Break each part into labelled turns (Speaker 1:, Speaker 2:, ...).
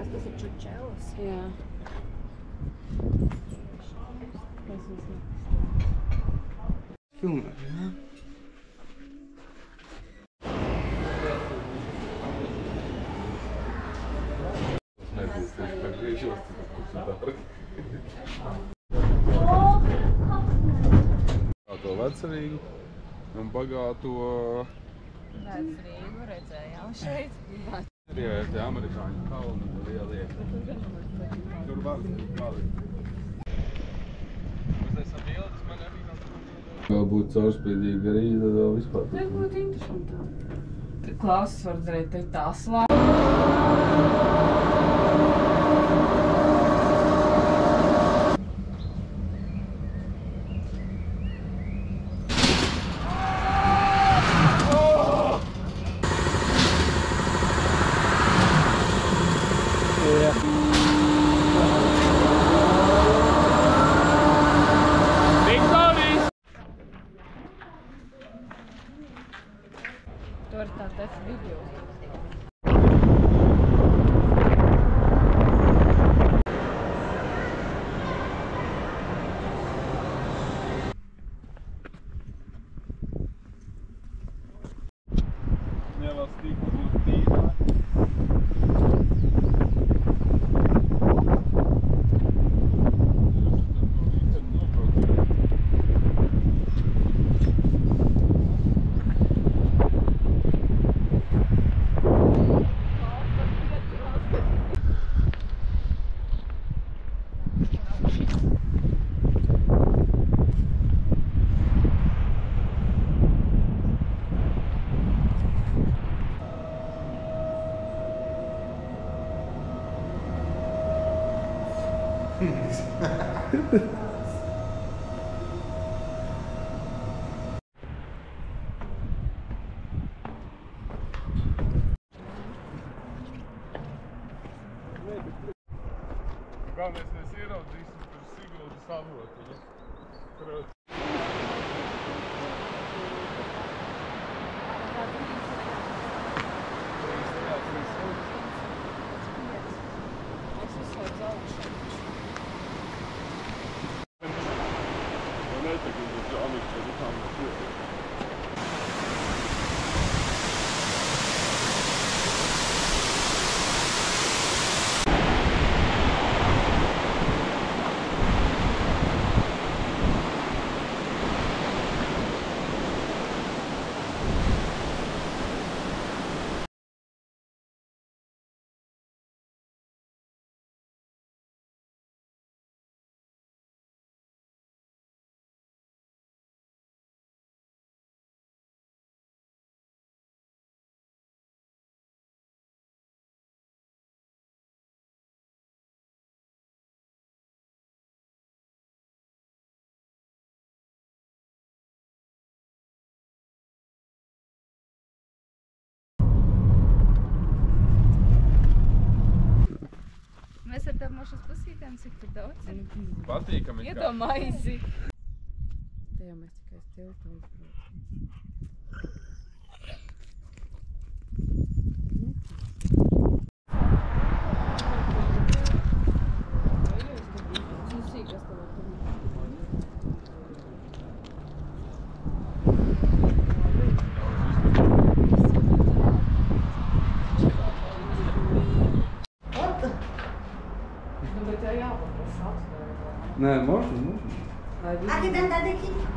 Speaker 1: kas tas ir čučelis.
Speaker 2: Jā.
Speaker 3: Filmē, jā.
Speaker 4: Bagāto vecerīgu un bagāto...
Speaker 1: Nēc Rīgu redzējām šeit.
Speaker 4: Arī ir tie amerikāņu kalni lielie. Tur var palikt. Mēs esam bildes, man arī nav Vēl būtu caurspīdīgi arī, tad vēl vispār.
Speaker 2: Tas būtu interesanti. Klausas var darīt teikt tā slāva. Tur tā teikt video.
Speaker 4: Nelastīgs būs tīrā. Galvenais, mēs ieraudzīsim tur Siguldas avotu.
Speaker 1: Mašas pusītēm, cik tur daudz ir.
Speaker 4: Patīkami. ir kā-
Speaker 1: Iedomājies!
Speaker 2: Tajā mēs tikai stiltu izbraucam. Nu,
Speaker 1: हाँ मौसम मौसम आगे धंधा
Speaker 5: देखिए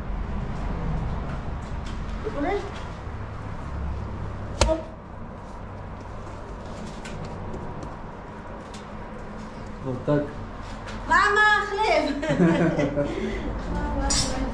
Speaker 5: Voltar.
Speaker 3: Mamá, Cleve! Mamá,
Speaker 1: Cleve.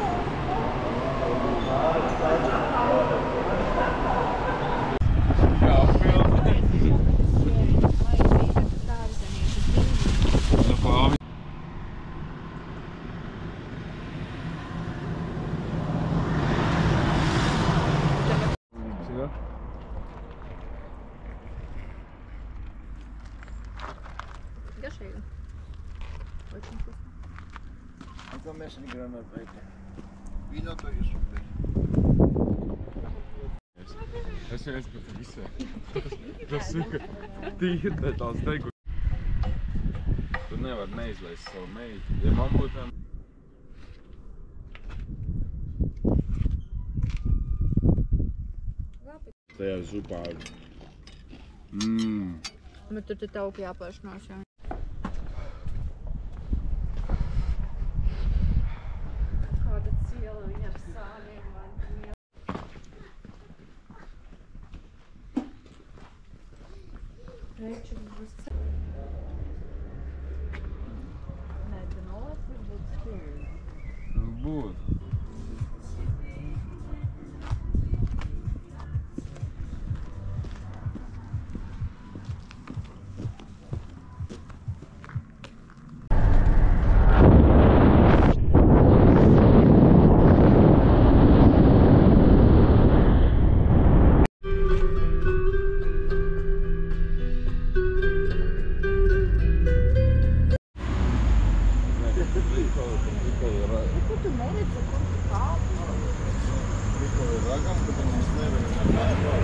Speaker 1: шею. Очень вкусно.
Speaker 6: Acum mergi în granat aici. Vino tu e super.
Speaker 4: Es viens par to visiem. Tas ir tīri tās degu. Tu nevari neizlaist savu meitu. Ja man būtu tam tajā zupā. Mmm.
Speaker 1: Bet tur te tauki jāpāršanās, jā. будет. врагам, чтобы они не знали,
Speaker 4: что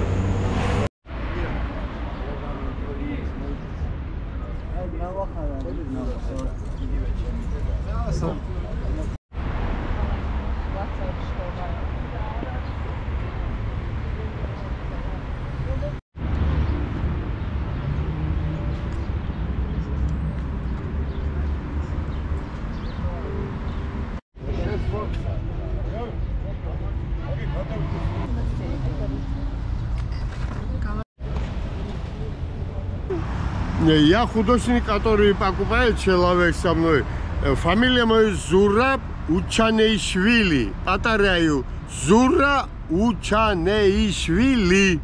Speaker 7: Я художник, который покупает человек со мной. Э, Фамилия моя Зураб Учанеишвили. Повторяю, Зура Учанеишвили.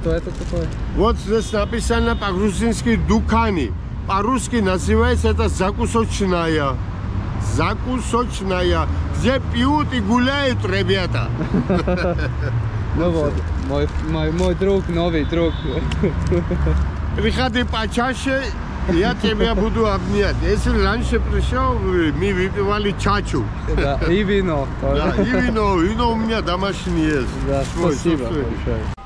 Speaker 3: Что это такое?
Speaker 7: Вот здесь написано по-грузински Дукани. По-русски называется это закусочная. Закусочная. Где пьют и гуляют ребята.
Speaker 3: Ну вот, мой, мой, мой друг, новый друг.
Speaker 7: Приходи почаще, я тебя буду обнять. Если раньше пришел, мы выпивали чачу.
Speaker 3: Да, и вино.
Speaker 7: Да, и вино, вино у меня домашнее есть.
Speaker 3: Да,
Speaker 7: Свой,
Speaker 3: спасибо большое.